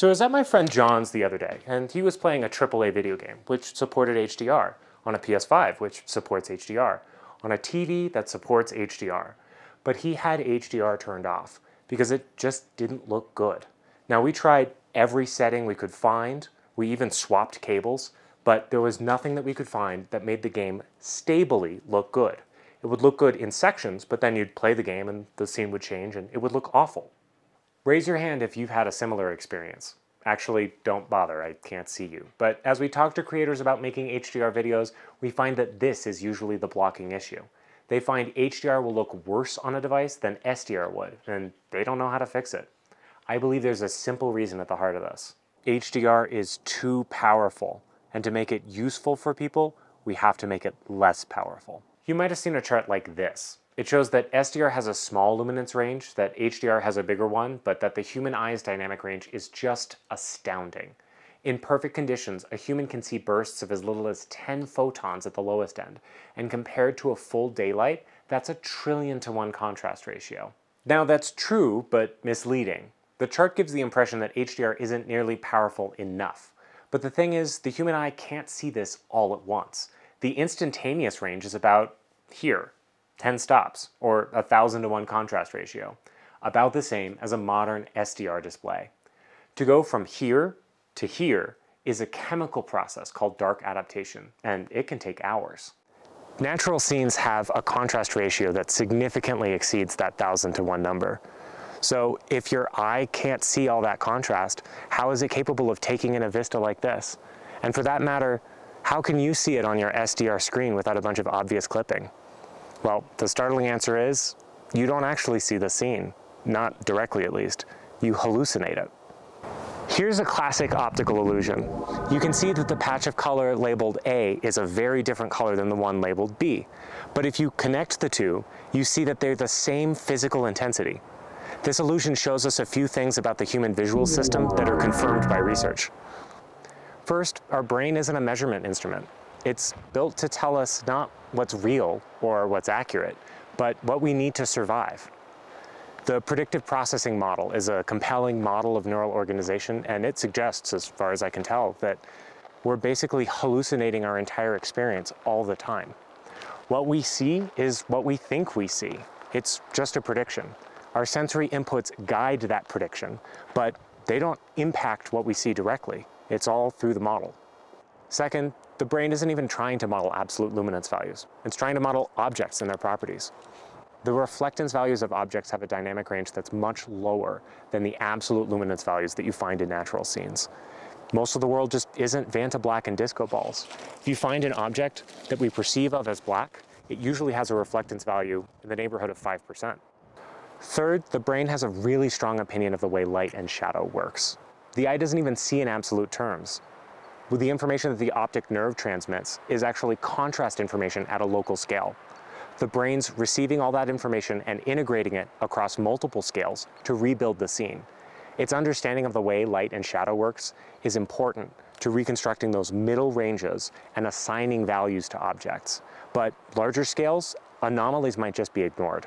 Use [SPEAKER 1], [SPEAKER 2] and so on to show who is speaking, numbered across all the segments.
[SPEAKER 1] So I was at my friend John's the other day, and he was playing a AAA video game, which supported HDR, on a PS5, which supports HDR, on a TV that supports HDR. But he had HDR turned off because it just didn't look good. Now we tried every setting we could find, we even swapped cables, but there was nothing that we could find that made the game stably look good. It would look good in sections, but then you'd play the game and the scene would change and it would look awful. Raise your hand if you've had a similar experience. Actually, don't bother, I can't see you. But as we talk to creators about making HDR videos, we find that this is usually the blocking issue. They find HDR will look worse on a device than SDR would, and they don't know how to fix it. I believe there's a simple reason at the heart of this. HDR is too powerful, and to make it useful for people, we have to make it less powerful. You might have seen a chart like this. It shows that SDR has a small luminance range, that HDR has a bigger one, but that the human eye's dynamic range is just astounding. In perfect conditions, a human can see bursts of as little as 10 photons at the lowest end, and compared to a full daylight, that's a trillion to one contrast ratio. Now that's true, but misleading. The chart gives the impression that HDR isn't nearly powerful enough. But the thing is, the human eye can't see this all at once. The instantaneous range is about here, 10 stops, or a 1000 to 1 contrast ratio, about the same as a modern SDR display. To go from here to here is a chemical process called dark adaptation, and it can take hours. Natural scenes have a contrast ratio that significantly exceeds that 1000 to 1 number. So if your eye can't see all that contrast, how is it capable of taking in a vista like this? And for that matter, how can you see it on your SDR screen without a bunch of obvious clipping? Well, the startling answer is you don't actually see the scene, not directly at least. You hallucinate it. Here's a classic optical illusion. You can see that the patch of color labeled A is a very different color than the one labeled B. But if you connect the two, you see that they're the same physical intensity. This illusion shows us a few things about the human visual system that are confirmed by research. First, our brain isn't a measurement instrument. It's built to tell us not what's real or what's accurate, but what we need to survive. The predictive processing model is a compelling model of neural organization, and it suggests, as far as I can tell, that we're basically hallucinating our entire experience all the time. What we see is what we think we see. It's just a prediction. Our sensory inputs guide that prediction, but they don't impact what we see directly. It's all through the model. Second, the brain isn't even trying to model absolute luminance values. It's trying to model objects and their properties. The reflectance values of objects have a dynamic range that's much lower than the absolute luminance values that you find in natural scenes. Most of the world just isn't vantablack and disco balls. If you find an object that we perceive of as black, it usually has a reflectance value in the neighborhood of 5%. Third, the brain has a really strong opinion of the way light and shadow works. The eye doesn't even see in absolute terms the information that the optic nerve transmits is actually contrast information at a local scale. The brain's receiving all that information and integrating it across multiple scales to rebuild the scene. Its understanding of the way light and shadow works is important to reconstructing those middle ranges and assigning values to objects. But larger scales, anomalies might just be ignored.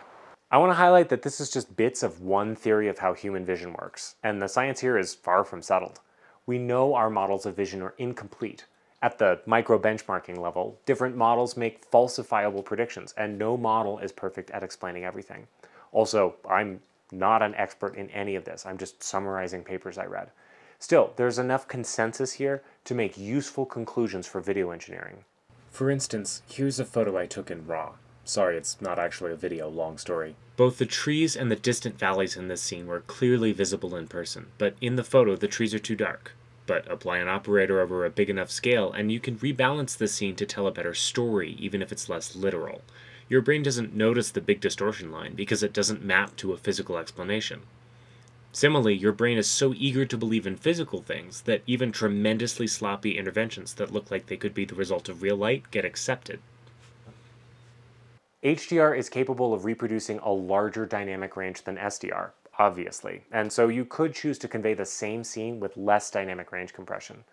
[SPEAKER 1] I want to highlight that this is just bits of one theory of how human vision works, and the science here is far from settled we know our models of vision are incomplete. At the micro benchmarking level, different models make falsifiable predictions, and no model is perfect at explaining everything. Also, I'm not an expert in any of this. I'm just summarizing papers I read. Still, there's enough consensus here to make useful conclusions for video engineering. For instance, here's a photo I took in RAW. Sorry, it's not actually a video, long story. Both the trees and the distant valleys in this scene were clearly visible in person, but in the photo the trees are too dark. But apply an operator over a big enough scale and you can rebalance the scene to tell a better story, even if it's less literal. Your brain doesn't notice the big distortion line because it doesn't map to a physical explanation. Similarly, your brain is so eager to believe in physical things that even tremendously sloppy interventions that look like they could be the result of real light get accepted. HDR is capable of reproducing a larger dynamic range than SDR, obviously, and so you could choose to convey the same scene with less dynamic range compression.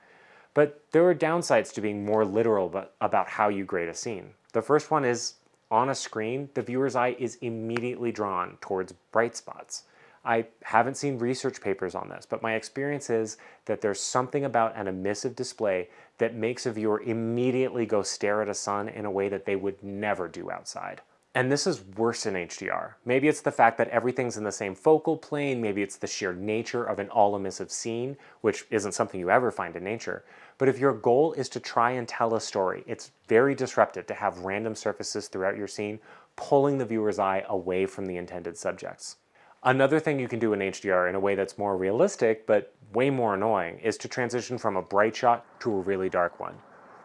[SPEAKER 1] But there are downsides to being more literal about how you grade a scene. The first one is on a screen, the viewer's eye is immediately drawn towards bright spots. I haven't seen research papers on this, but my experience is that there's something about an emissive display that makes a viewer immediately go stare at a sun in a way that they would never do outside. And this is worse in HDR. Maybe it's the fact that everything's in the same focal plane, maybe it's the sheer nature of an all emissive scene, which isn't something you ever find in nature. But if your goal is to try and tell a story, it's very disruptive to have random surfaces throughout your scene, pulling the viewer's eye away from the intended subjects. Another thing you can do in HDR in a way that's more realistic, but way more annoying, is to transition from a bright shot to a really dark one.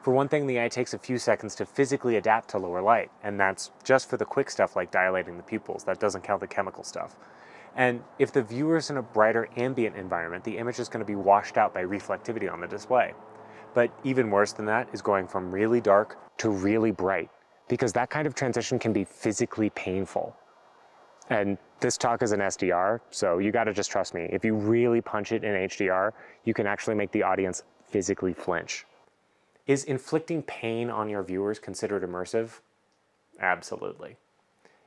[SPEAKER 1] For one thing, the eye takes a few seconds to physically adapt to lower light, and that's just for the quick stuff like dilating the pupils. That doesn't count the chemical stuff. And if the viewer's in a brighter ambient environment, the image is going to be washed out by reflectivity on the display. But even worse than that is going from really dark to really bright, because that kind of transition can be physically painful. And this talk is an SDR, so you gotta just trust me. If you really punch it in HDR, you can actually make the audience physically flinch. Is inflicting pain on your viewers considered immersive? Absolutely.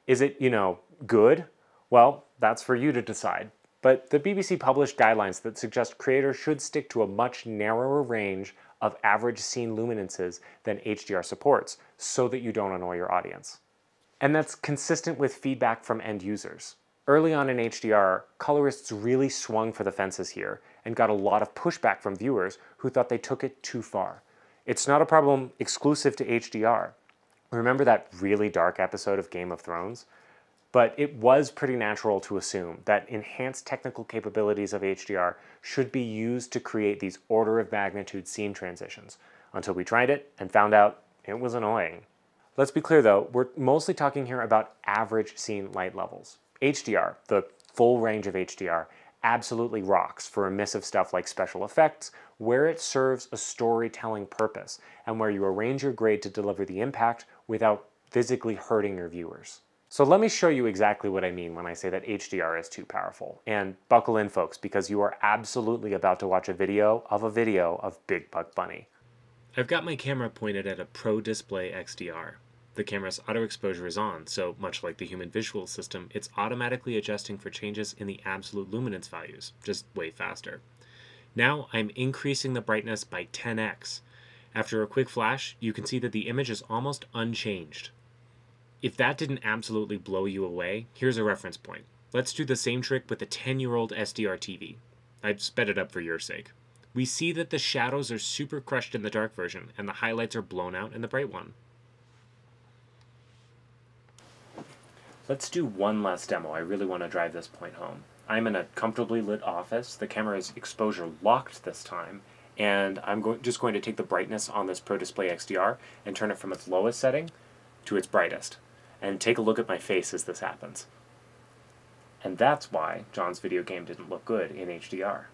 [SPEAKER 1] Is it, you know, good? Well, that's for you to decide. But the BBC published guidelines that suggest creators should stick to a much narrower range of average scene luminances than HDR supports so that you don't annoy your audience. And that's consistent with feedback from end users. Early on in HDR, colorists really swung for the fences here and got a lot of pushback from viewers who thought they took it too far. It's not a problem exclusive to HDR. Remember that really dark episode of Game of Thrones? But it was pretty natural to assume that enhanced technical capabilities of HDR should be used to create these order of magnitude scene transitions, until we tried it and found out it was annoying. Let's be clear though, we're mostly talking here about average scene light levels. HDR, the full range of HDR, absolutely rocks for emissive stuff like special effects, where it serves a storytelling purpose and where you arrange your grade to deliver the impact without physically hurting your viewers. So let me show you exactly what I mean when I say that HDR is too powerful. And buckle in folks, because you are absolutely about to watch a video of a video of Big Buck Bunny.
[SPEAKER 2] I've got my camera pointed at a Pro Display XDR. The camera's auto exposure is on, so much like the human visual system, it's automatically adjusting for changes in the absolute luminance values, just way faster. Now I'm increasing the brightness by 10x. After a quick flash, you can see that the image is almost unchanged. If that didn't absolutely blow you away, here's a reference point. Let's do the same trick with a 10-year-old SDR TV. I've sped it up for your sake. We see that the shadows are super crushed in the dark version, and the highlights are blown out in the bright one. Let's do one last demo. I really want to drive this point home. I'm in a comfortably lit office. The camera is exposure locked this time, and I'm go just going to take the brightness on this Pro Display XDR and turn it from its lowest setting to its brightest. And take a look at my face as this happens. And that's why John's video game didn't look good in HDR.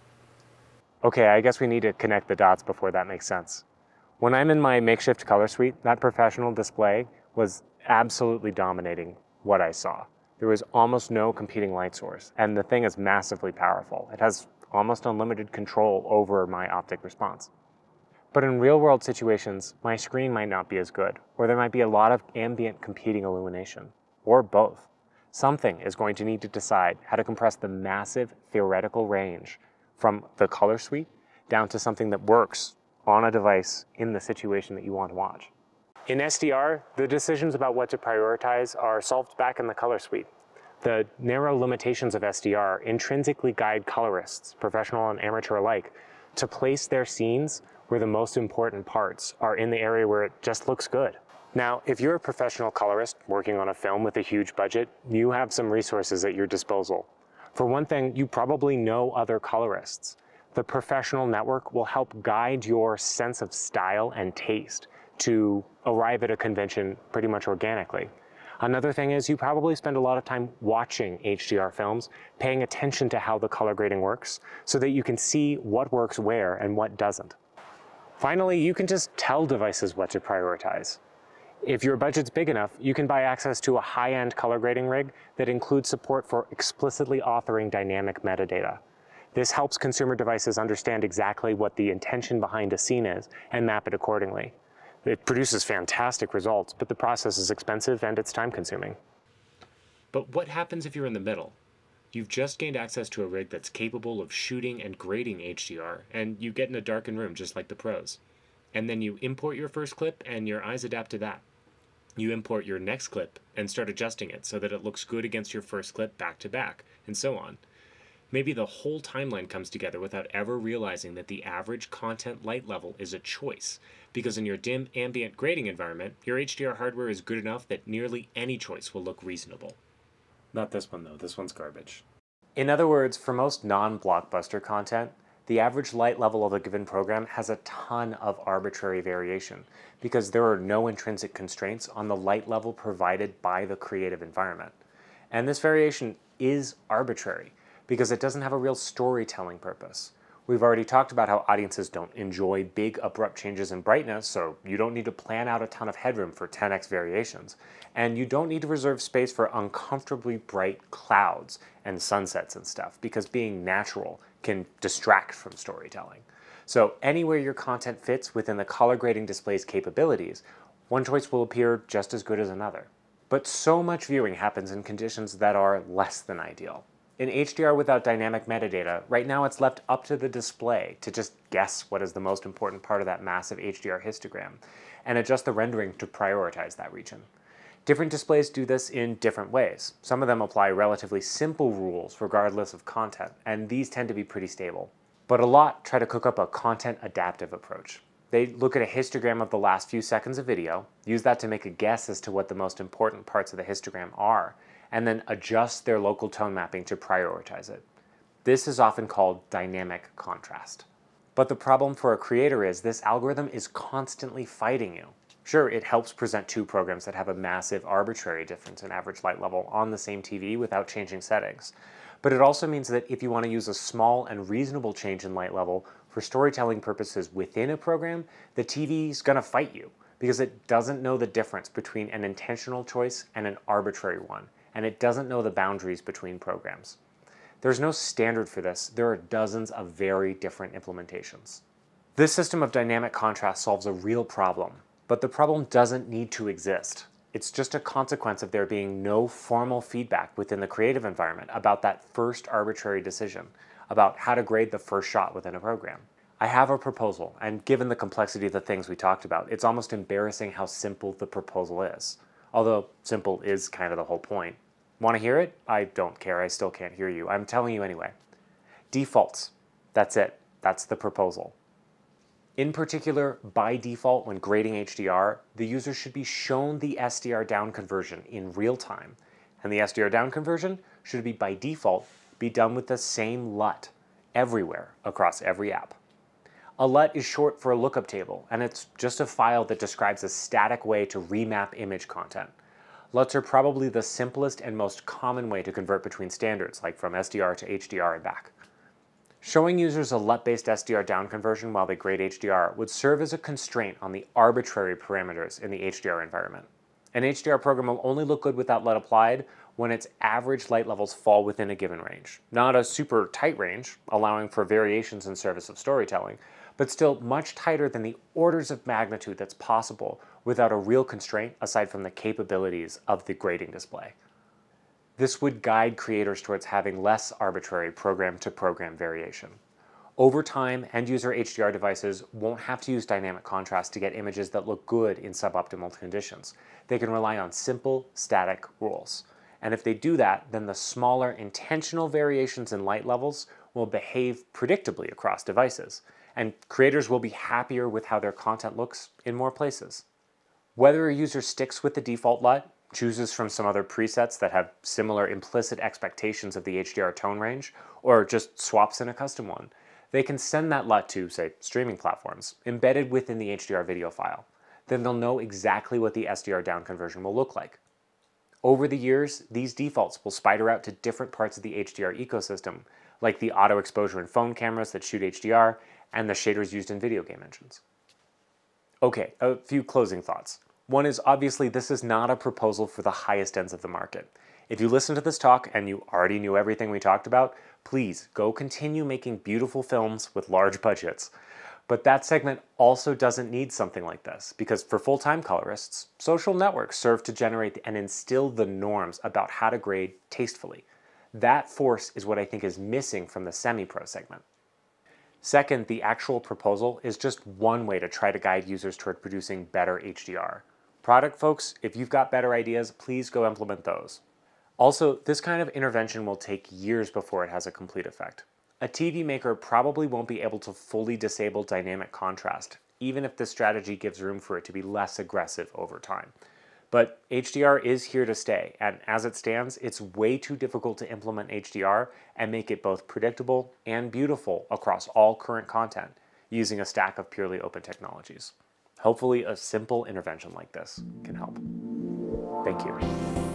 [SPEAKER 1] Okay, I guess we need to connect the dots before that makes sense. When I'm in my makeshift color suite, that professional display was absolutely dominating what I saw. There was almost no competing light source, and the thing is massively powerful. It has almost unlimited control over my optic response. But in real world situations, my screen might not be as good, or there might be a lot of ambient competing illumination, or both. Something is going to need to decide how to compress the massive theoretical range from the color suite down to something that works on a device in the situation that you want to watch. In SDR, the decisions about what to prioritize are solved back in the color suite. The narrow limitations of SDR intrinsically guide colorists, professional and amateur alike, to place their scenes where the most important parts are in the area where it just looks good. Now, if you're a professional colorist working on a film with a huge budget, you have some resources at your disposal. For one thing, you probably know other colorists. The professional network will help guide your sense of style and taste to arrive at a convention pretty much organically. Another thing is you probably spend a lot of time watching HDR films, paying attention to how the color grading works, so that you can see what works where and what doesn't. Finally, you can just tell devices what to prioritize. If your budget's big enough, you can buy access to a high-end color grading rig that includes support for explicitly authoring dynamic metadata. This helps consumer devices understand exactly what the intention behind a scene is and map it accordingly. It produces fantastic results, but the process is expensive and it's time consuming.
[SPEAKER 2] But what happens if you're in the middle? You've just gained access to a rig that's capable of shooting and grading HDR, and you get in a darkened room just like the pros. And then you import your first clip, and your eyes adapt to that. You import your next clip and start adjusting it so that it looks good against your first clip back to back, and so on. Maybe the whole timeline comes together without ever realizing that the average content light level is a choice, because in your dim ambient grading environment, your HDR hardware is good enough that nearly any choice will look reasonable. Not this one though, this one's garbage.
[SPEAKER 1] In other words, for most non-blockbuster content, the average light level of a given program has a ton of arbitrary variation because there are no intrinsic constraints on the light level provided by the creative environment. And this variation is arbitrary because it doesn't have a real storytelling purpose. We've already talked about how audiences don't enjoy big abrupt changes in brightness, so you don't need to plan out a ton of headroom for 10x variations. And you don't need to reserve space for uncomfortably bright clouds and sunsets and stuff, because being natural can distract from storytelling. So anywhere your content fits within the color grading display's capabilities, one choice will appear just as good as another. But so much viewing happens in conditions that are less than ideal. In HDR without dynamic metadata, right now it's left up to the display to just guess what is the most important part of that massive HDR histogram and adjust the rendering to prioritize that region. Different displays do this in different ways. Some of them apply relatively simple rules regardless of content, and these tend to be pretty stable. But a lot try to cook up a content adaptive approach. They look at a histogram of the last few seconds of video, use that to make a guess as to what the most important parts of the histogram are, and then adjust their local tone mapping to prioritize it. This is often called dynamic contrast. But the problem for a creator is this algorithm is constantly fighting you. Sure, it helps present two programs that have a massive arbitrary difference in average light level on the same TV without changing settings. But it also means that if you want to use a small and reasonable change in light level for storytelling purposes within a program, the TV is going to fight you because it doesn't know the difference between an intentional choice and an arbitrary one and it doesn't know the boundaries between programs. There's no standard for this. There are dozens of very different implementations. This system of dynamic contrast solves a real problem, but the problem doesn't need to exist. It's just a consequence of there being no formal feedback within the creative environment about that first arbitrary decision, about how to grade the first shot within a program. I have a proposal, and given the complexity of the things we talked about, it's almost embarrassing how simple the proposal is. Although simple is kind of the whole point. Want to hear it? I don't care. I still can't hear you. I'm telling you anyway. Defaults. That's it. That's the proposal. In particular, by default, when grading HDR, the user should be shown the SDR down conversion in real time. And the SDR down conversion should be by default be done with the same LUT everywhere across every app. A LUT is short for a lookup table, and it's just a file that describes a static way to remap image content. LUTs are probably the simplest and most common way to convert between standards, like from SDR to HDR and back. Showing users a LUT-based SDR down conversion while they grade HDR would serve as a constraint on the arbitrary parameters in the HDR environment. An HDR program will only look good without LUT applied when its average light levels fall within a given range. Not a super tight range, allowing for variations in service of storytelling, but still much tighter than the orders of magnitude that's possible without a real constraint aside from the capabilities of the grading display. This would guide creators towards having less arbitrary program-to-program variation. Over time, end-user HDR devices won't have to use dynamic contrast to get images that look good in suboptimal conditions. They can rely on simple, static rules. And if they do that, then the smaller intentional variations in light levels will behave predictably across devices and creators will be happier with how their content looks in more places. Whether a user sticks with the default LUT, chooses from some other presets that have similar implicit expectations of the HDR tone range, or just swaps in a custom one, they can send that LUT to, say, streaming platforms, embedded within the HDR video file. Then they'll know exactly what the SDR down conversion will look like. Over the years, these defaults will spider out to different parts of the HDR ecosystem, like the auto exposure in phone cameras that shoot HDR and the shaders used in video game engines. Okay, a few closing thoughts. One is obviously this is not a proposal for the highest ends of the market. If you listened to this talk and you already knew everything we talked about, please go continue making beautiful films with large budgets. But that segment also doesn't need something like this because for full-time colorists, social networks serve to generate and instill the norms about how to grade tastefully. That force is what I think is missing from the semi-pro segment. Second, the actual proposal is just one way to try to guide users toward producing better HDR. Product folks, if you've got better ideas, please go implement those. Also, this kind of intervention will take years before it has a complete effect. A TV maker probably won't be able to fully disable dynamic contrast, even if this strategy gives room for it to be less aggressive over time. But HDR is here to stay, and as it stands, it's way too difficult to implement HDR and make it both predictable and beautiful across all current content using a stack of purely open technologies. Hopefully, a simple intervention like this can help. Thank you.